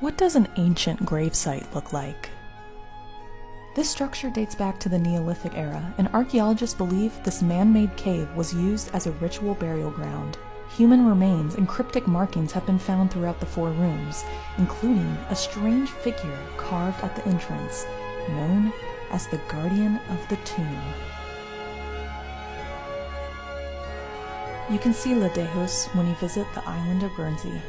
What does an ancient gravesite look like? This structure dates back to the Neolithic era, and archaeologists believe this man made cave was used as a ritual burial ground. Human remains and cryptic markings have been found throughout the four rooms, including a strange figure carved at the entrance, known as the Guardian of the Tomb. You can see Le Déhus when you visit the island of Guernsey.